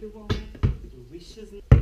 Two women, wishes.